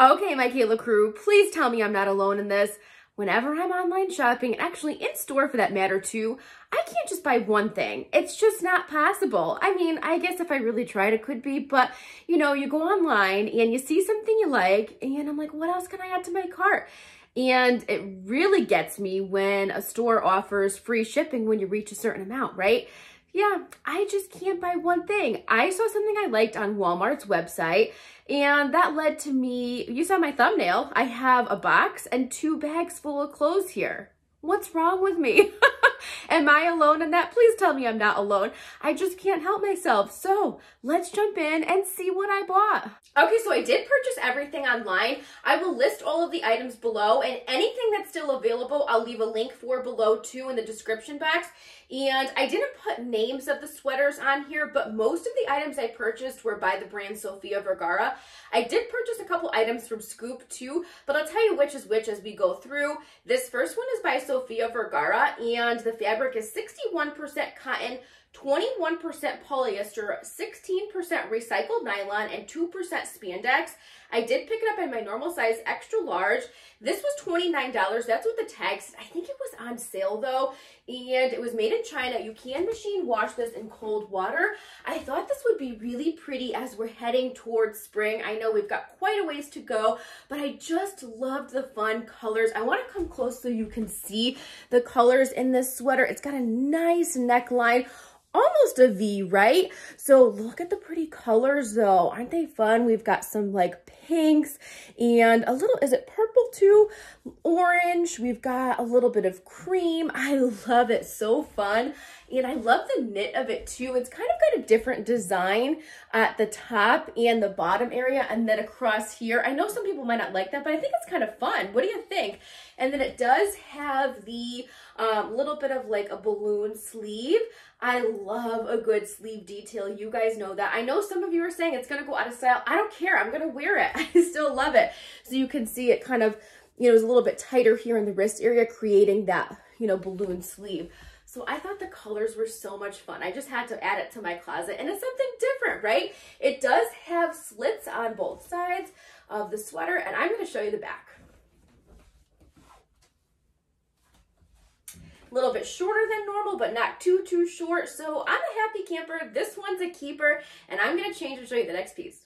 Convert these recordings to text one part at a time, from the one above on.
Okay, my Kayla crew, please tell me I'm not alone in this. Whenever I'm online shopping, and actually in store for that matter too, I can't just buy one thing. It's just not possible. I mean, I guess if I really tried, it could be, but you know, you go online and you see something you like, and I'm like, what else can I add to my cart? And it really gets me when a store offers free shipping when you reach a certain amount, right? Yeah, I just can't buy one thing. I saw something I liked on Walmart's website and that led to me, you saw my thumbnail, I have a box and two bags full of clothes here. What's wrong with me? Am I alone in that? Please tell me I'm not alone. I just can't help myself. So let's jump in and see what I bought. Okay, so I did purchase everything online. I will list all of the items below and anything that's still available, I'll leave a link for below too in the description box. And I didn't put names of the sweaters on here, but most of the items I purchased were by the brand Sofia Vergara. I did purchase a couple items from Scoop too, but I'll tell you which is which as we go through. This first one is by Sofia Vergara, and the fabric is 61% cotton, 21% polyester, 16% recycled nylon, and 2% spandex. I did pick it up in my normal size, extra large. This was $29. That's what the tag said. I think it was on sale though, and it was made in China. You can machine wash this in cold water. I thought this would be really pretty as we're heading towards spring. I know we've got quite a ways to go, but I just loved the fun colors. I want to come close so you can see the colors in this sweater. It's got a nice neckline almost a V, right? So look at the pretty colors though. Aren't they fun? We've got some like pinks and a little, is it purple too? Orange. We've got a little bit of cream. I love it. So fun. And I love the knit of it too. It's kind of got a different design at the top and the bottom area and then across here. I know some people might not like that, but I think it's kind of fun. What do you think? And then it does have the um, little bit of like a balloon sleeve. I love a good sleeve detail. You guys know that. I know some of you are saying it's going to go out of style. I don't care. I'm going to wear it. I still love it. So you can see it kind of, you know, is a little bit tighter here in the wrist area, creating that, you know, balloon sleeve. So I thought the colors were so much fun. I just had to add it to my closet and it's something different, right? It does have slits on both sides of the sweater and I'm going to show you the back. A little bit shorter than normal, but not too, too short. So I'm a happy camper. This one's a keeper and I'm going to change and show you the next piece.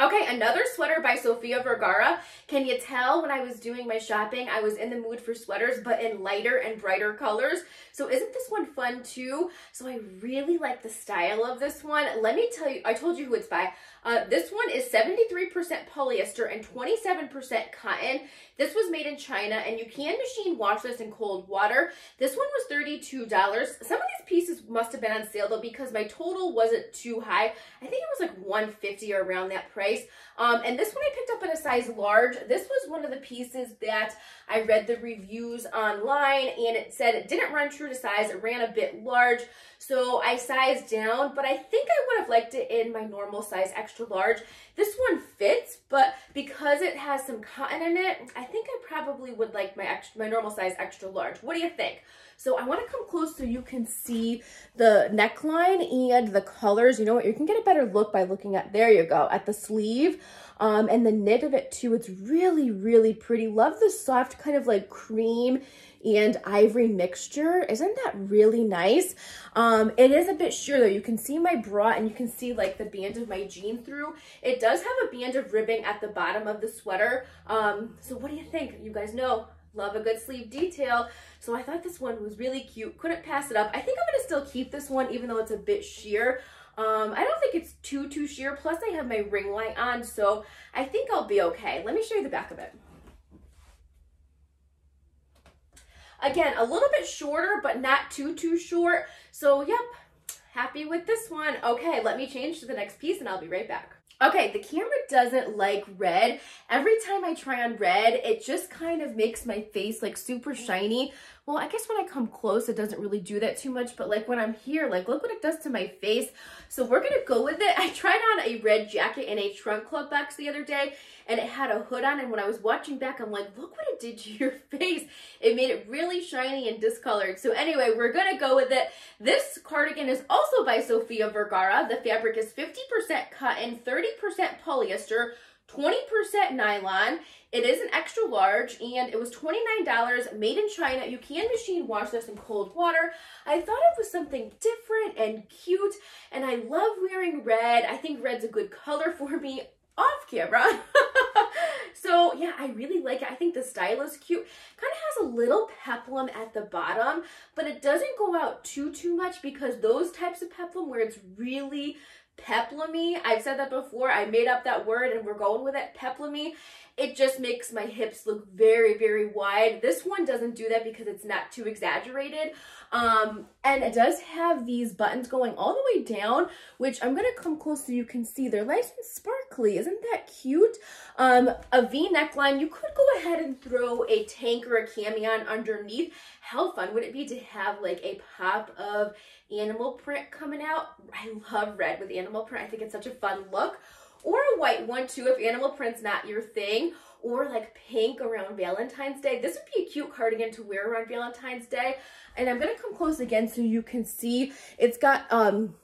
Okay, another sweater by Sofia Vergara. Can you tell when I was doing my shopping, I was in the mood for sweaters, but in lighter and brighter colors. So isn't this one fun too? So I really like the style of this one. Let me tell you, I told you who it's by. Uh, this one is 73% polyester and 27% cotton. This was made in China and you can machine wash this in cold water. This one was $32. Some of these pieces must have been on sale though because my total wasn't too high. I think it was like 150 or around that price. Um, and this one I picked up in a size large. This was one of the pieces that I read the reviews online and it said it didn't run true to size. It ran a bit large. So I sized down, but I think I would have liked it in my normal size, extra large. This one fits, but because it has some cotton in it, I think I probably would like my extra, my normal size extra large. What do you think? So I want to come close so you can see the neckline and the colors. You know what? You can get a better look by looking at, there you go, at the sleeve. Um, and the knit of it too, it's really, really pretty. Love the soft kind of like cream and ivory mixture. Isn't that really nice? Um, it is a bit sheer though. You can see my bra and you can see like the band of my jean through. It does have a band of ribbing at the bottom of the sweater. Um, so what do you think? You guys know, love a good sleeve detail. So I thought this one was really cute. Couldn't pass it up. I think I'm going to still keep this one even though it's a bit sheer. Um, I don't think it's too, too sheer. Plus I have my ring light on, so I think I'll be okay. Let me show you the back of it. Again, a little bit shorter, but not too, too short. So, yep, happy with this one. Okay, let me change to the next piece and I'll be right back. Okay, the camera doesn't like red. Every time I try on red, it just kind of makes my face like super shiny. Well, I guess when I come close, it doesn't really do that too much, but like when I'm here, like look what it does to my face. So we're gonna go with it. I tried on a red jacket in a trunk club box the other day and it had a hood on and when I was watching back, I'm like, look what it did to your face. It made it really shiny and discolored. So anyway, we're gonna go with it. This cardigan is also by Sofia Vergara. The fabric is 50% cotton, 30% polyester, 20% nylon. It is an extra large and it was $29 made in China. You can machine wash this in cold water. I thought it was something different and cute and I love wearing red. I think red's a good color for me off camera. so yeah, I really like it. I think the style is cute. Kind of has a little peplum at the bottom, but it doesn't go out too, too much because those types of peplum where it's really peplumy. I've said that before. I made up that word and we're going with it, peplumy. It just makes my hips look very, very wide. This one doesn't do that because it's not too exaggerated. Um, and it does have these buttons going all the way down, which I'm going to come close so you can see. They're nice and sparkly. Isn't that cute? Um, a V neckline. You could go ahead and throw a tank or a cami on underneath. How fun would it be to have like a pop of animal print coming out? I love red with animal print. I think it's such a fun look. Or a white one too if animal print's not your thing or like pink around Valentine's Day. This would be a cute cardigan to wear around Valentine's Day. And I'm going to come close again so you can see it's got um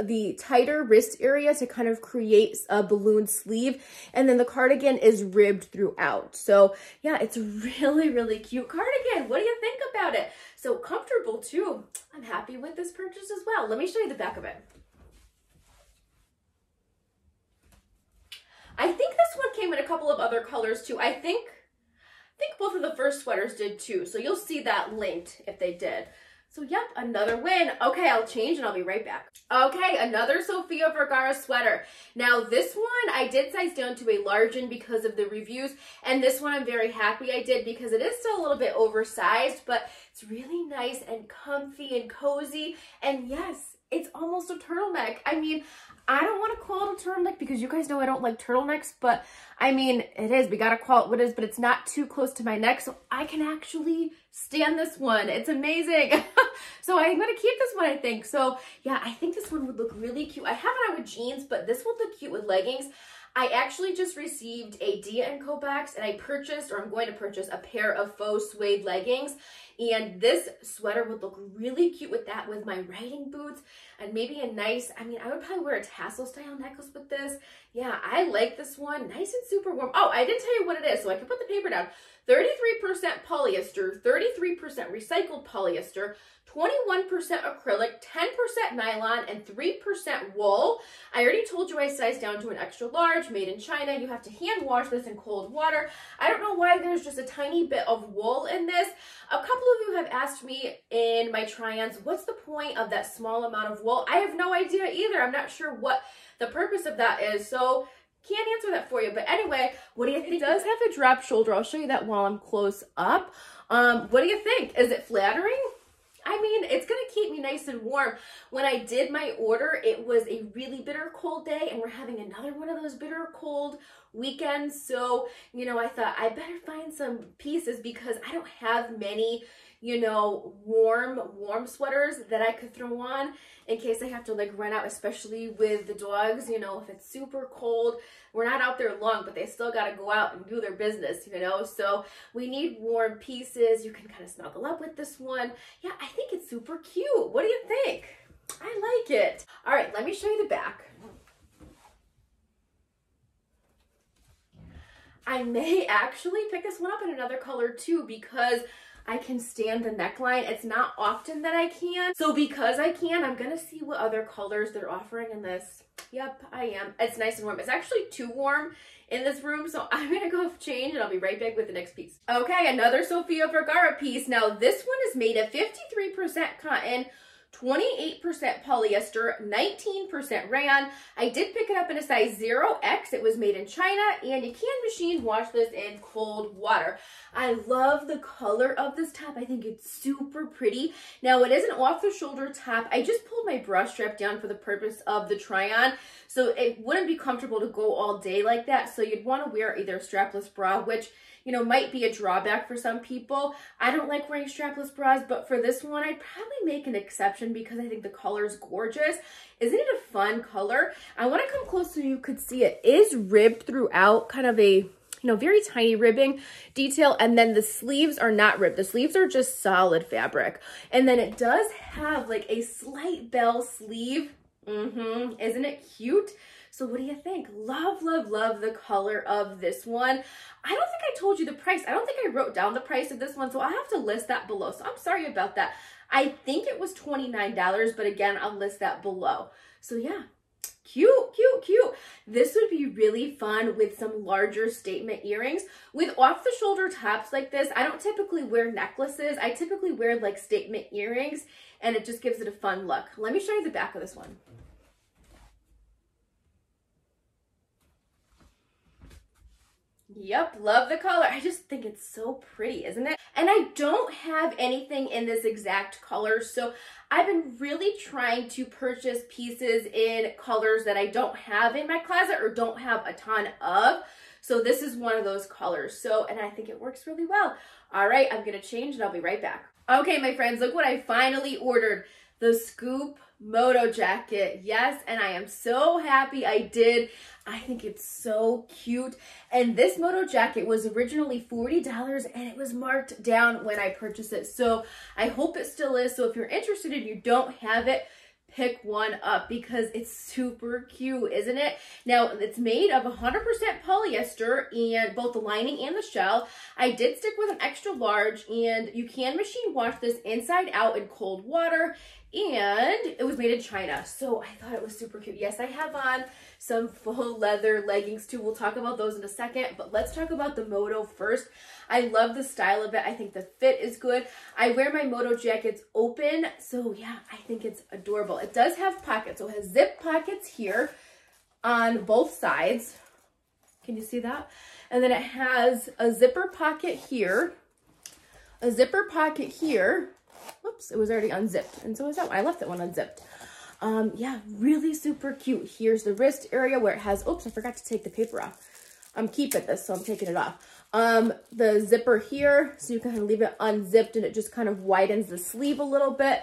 the tighter wrist area to kind of create a balloon sleeve. And then the cardigan is ribbed throughout. So yeah, it's really, really cute cardigan. What do you think about it? So comfortable too. I'm happy with this purchase as well. Let me show you the back of it. I think this one came in a couple of other colors too. I think, I think both of the first sweaters did too. So you'll see that linked if they did. So yep, another win. Okay, I'll change and I'll be right back. Okay, another Sofia Vergara sweater. Now this one I did size down to a large in because of the reviews. And this one I'm very happy I did because it is still a little bit oversized, but it's really nice and comfy and cozy. And yes, it's almost a turtleneck. I mean, I don't want to call it a turtleneck because you guys know I don't like turtlenecks, but I mean, it is. We got to call it what it is, but it's not too close to my neck, so I can actually stand this one. It's amazing. so I'm going to keep this one, I think. So yeah, I think this one would look really cute. I have it on with jeans, but this would look cute with leggings. I actually just received a Dia & Co box and I purchased, or I'm going to purchase, a pair of faux suede leggings. And this sweater would look really cute with that, with my riding boots and maybe a nice, I mean, I would probably wear a tassel style necklace with this. Yeah, I like this one. Nice and super warm. Oh, I didn't tell you what it is, so I can put the paper down. 33% polyester, 33% recycled polyester, 21% acrylic, 10% nylon, and 3% wool. I already told you I sized down to an extra large, made in China. You have to hand wash this in cold water. I don't know why there's just a tiny bit of wool in this. A couple of you have asked me in my try-ons, what's the point of that small amount of wool? I have no idea either. I'm not sure what the purpose of that is. So can't answer that for you. But anyway, what do you think? It does have a drop shoulder. I'll show you that while I'm close up. Um, what do you think? Is it flattering? Mean, it's to keep me nice and warm. When I did my order, it was a really bitter cold day and we're having another one of those bitter cold weekends. So, you know, I thought I better find some pieces because I don't have many you know, warm, warm sweaters that I could throw on in case I have to like run out, especially with the dogs, you know, if it's super cold, we're not out there long, but they still got to go out and do their business, you know, so we need warm pieces. You can kind of snuggle up with this one. Yeah, I think it's super cute. What do you think? I like it. All right, let me show you the back. I may actually pick this one up in another color too because I can stand the neckline. It's not often that I can. So because I can, I'm to see what other colors they're offering in this. Yep, I am. It's nice and warm. It's actually too warm in this room, so I'm to go change and I'll be right back with the next piece. Okay, another Sofia Vergara piece. Now this one is made of 53% cotton, 28% polyester, 19% rayon. I did pick it up in a size 0X. It was made in China, and you can machine wash this in cold water. I love the color of this top. I think it's super pretty. Now, it is an off-the-shoulder top. I just pulled my bra strap down for the purpose of the try-on, so it wouldn't be comfortable to go all day like that, so you'd want to wear either a strapless bra, which you know, might be a drawback for some people. I don't like wearing strapless bras, but for this one, I'd probably make an exception because I think the color is gorgeous. Isn't it a fun color? I want to come close so you could see it is ribbed throughout, kind of a you know, very tiny ribbing detail. And then the sleeves are not ribbed. The sleeves are just solid fabric. And then it does have like a slight bell sleeve. Mm-hmm. Isn't it cute? So what do you think? Love, love, love the color of this one. I don't think I told you the price. I don't think I wrote down the price of this one, so I'll have to list that below. So I'm sorry about that. I think it was $29, but again, I'll list that below. So yeah, cute, cute, cute. This would be really fun with some larger statement earrings. With off-the-shoulder tops like this, I don't typically wear necklaces. I typically wear like statement earrings, and it just gives it a fun look. Let me show you the back of this one. Yep, love the color. I just think it's so pretty, isn't it? And I don't have anything in this exact color, so I've been really trying to purchase pieces in colors that I don't have in my closet or don't have a ton of. So this is one of those colors. So, and I think it works really well. All right, I'm gonna change and I'll be right back. Okay, my friends, look what I finally ordered. The Scoop Moto jacket. Yes, and I am so happy I did. I think it's so cute. And this moto jacket was originally $40 and it was marked down when I purchased it. So I hope it still is. So if you're interested and you don't have it, pick one up because it's super cute, isn't it? Now, it's made of 100% polyester and both the lining and the shell. I did stick with an extra large and you can machine wash this inside out in cold water and it was made in China. So I thought it was super cute. Yes, I have on some faux leather leggings too. We'll talk about those in a second, but let's talk about the Moto first. I love the style of it. I think the fit is good. I wear my Moto jackets open, so yeah, I think it's adorable. It does have pockets, so it has zip pockets here on both sides. Can you see that? And then it has a zipper pocket here, a zipper pocket here. Whoops, it was already unzipped. And so is that one. I left that one unzipped. Um, yeah, really super cute. Here's the wrist area where it has, oops, I forgot to take the paper off. I'm keeping this, so I'm taking it off. Um, the zipper here, so you can kind of leave it unzipped and it just kind of widens the sleeve a little bit.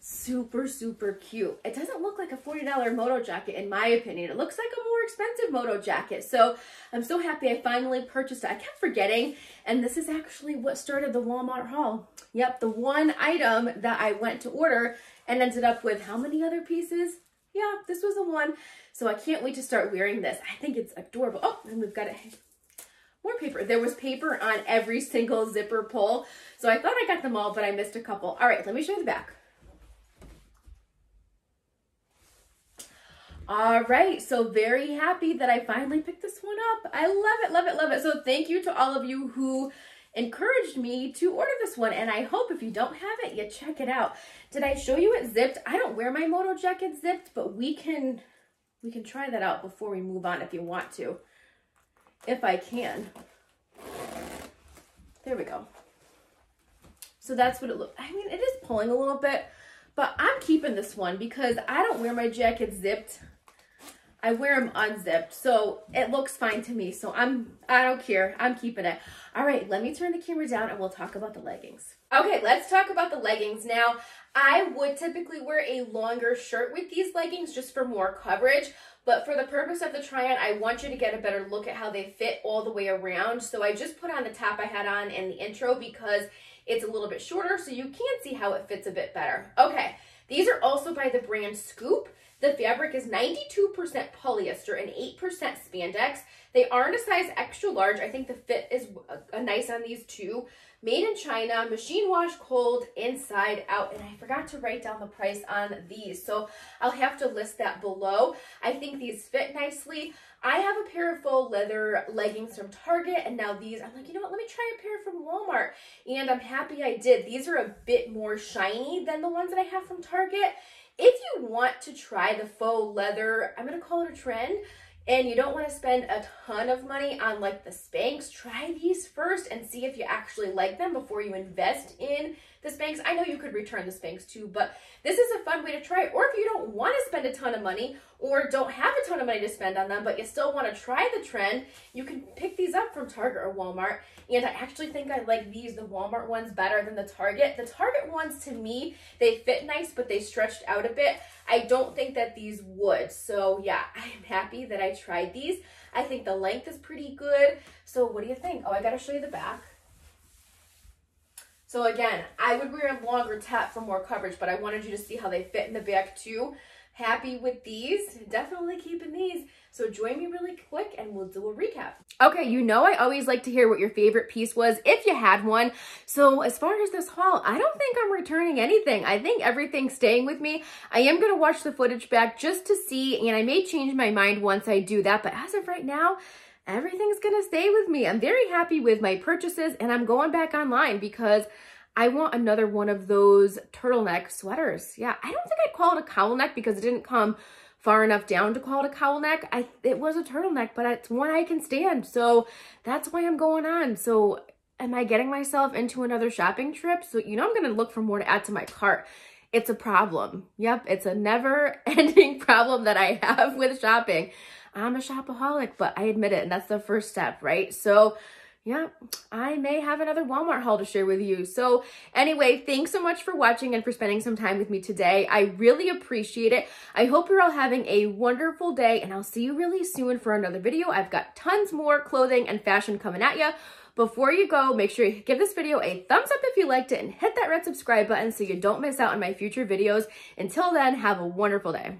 Super, super cute. It doesn't look like a $40 moto jacket in my opinion. It looks like a more expensive moto jacket. So I'm so happy I finally purchased it. I kept forgetting, and this is actually what started the Walmart haul. Yep, the one item that I went to order and ended up with how many other pieces? Yeah, this was the one. So I can't wait to start wearing this. I think it's adorable. Oh, and we've got it. More paper. There was paper on every single zipper pull. So I thought I got them all, but I missed a couple. All right, let me show you the back. All right, so very happy that I finally picked this one up. I love it, love it, love it. So thank you to all of you who encouraged me to order this one. And I hope if you don't have it, you check it out. Did I show you it zipped? I don't wear my moto jacket zipped, but we can, we can try that out before we move on if you want to. If I can. There we go. So that's what it looks, I mean, it is pulling a little bit, but I'm keeping this one because I don't wear my jacket zipped. I wear them unzipped, so it looks fine to me. So I'm, I don't care. I'm keeping it. All right, let me turn the camera down and we'll talk about the leggings. Okay, let's talk about the leggings. Now, I would typically wear a longer shirt with these leggings just for more coverage, but for the purpose of the try-on, I want you to get a better look at how they fit all the way around. So I just put on the top I had on in the intro because it's a little bit shorter, so you can see how it fits a bit better. Okay, these are also by the brand Scoop. The fabric is 92% polyester and 8% spandex. They are in a size extra large. I think the fit is a, uh, a nice on these too. Made in China, machine wash cold, inside out. And I forgot to write down the price on these. So I'll have to list that below. I think these fit nicely. I have a pair of faux leather leggings from Target and now these, I'm like, you know what, let me try a pair from Walmart. And I'm happy I did. These are a bit more shiny than the ones that I have from Target. If you want to try the faux leather, I'm to call it a trend, and you don't want to spend a ton of money on like the Spanx, try these first and see if you actually like them before you invest in the Spanx. I know you could return the Spanx too, but this is a fun way to try it. Or if you don't want to spend a ton of money or don't have a ton of money to spend on them, but you still want to try the trend, you can pick these up from Target or Walmart. And I actually think I like these, the Walmart ones, better than the Target. The Target ones, to me, they fit nice, but they stretched out a bit. I don't think that these would. So yeah, I am happy that I tried these. I think the length is pretty good. So what do you think? Oh, I got to show you the back. So again, I would wear a longer top for more coverage, but I wanted you to see how they fit in the back too. happy with these. Definitely keeping these. So join me really quick and we'll do a recap. Okay, you know I always like to hear what your favorite piece was if you had one. So as far as this haul, I don't think I'm returning anything. I think everything's staying with me. I am going to watch the footage back just to see and I may change my mind once I do that. But as of right now, everything's to stay with me. I'm very happy with my purchases and I'm going back online because I want another one of those turtleneck sweaters. Yeah, I don't think I'd call it a cowl neck because it didn't come far enough down to call it a cowl neck. I It was a turtleneck, but it's one I can stand. So that's why I'm going on. So am I getting myself into another shopping trip? So, you know, I'm to look for more to add to my cart. It's a problem. Yep, it's a never ending problem that I have with shopping. I'm a shopaholic, but I admit it, and that's the first step, right? So yeah, I may have another Walmart haul to share with you. So anyway, thanks so much for watching and for spending some time with me today. I really appreciate it. I hope you're all having a wonderful day and I'll see you really soon for another video. I've got tons more clothing and fashion coming at you. Before you go, make sure you give this video a thumbs up if you liked it and hit that red subscribe button so you don't miss out on my future videos. Until then, have a wonderful day.